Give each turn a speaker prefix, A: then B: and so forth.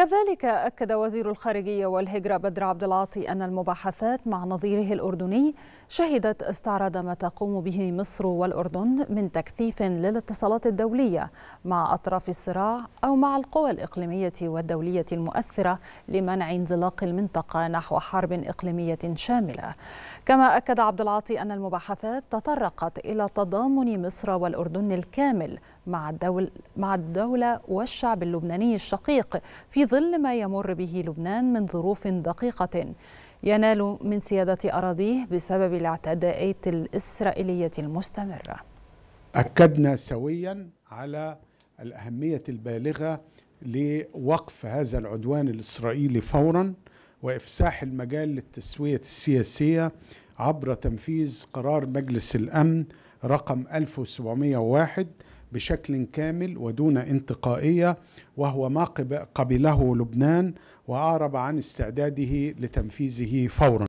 A: كذلك أكد وزير الخارجية والهجرة بدر عبد العاطي أن المباحثات مع نظيره الأردني شهدت استعراض ما تقوم به مصر والأردن من تكثيف للاتصالات الدولية مع أطراف الصراع أو مع القوى الإقليمية والدولية المؤثرة لمنع انزلاق المنطقة نحو حرب إقليمية شاملة. كما أكد عبد العاطي أن المباحثات تطرقت إلى تضامن مصر والأردن الكامل مع الدول مع الدولة والشعب اللبناني الشقيق في ظل ما يمر به لبنان من ظروف دقيقة. ينال من سيادة أراضيه بسبب الاعتداءات الإسرائيلية المستمرة
B: أكدنا سويا على الأهمية البالغة لوقف هذا العدوان الإسرائيلي فورا وإفساح المجال للتسوية السياسية عبر تنفيذ قرار مجلس الأمن رقم 1701 بشكل كامل ودون انتقائية وهو ما قبله لبنان وأعرب عن استعداده لتنفيذه فورا.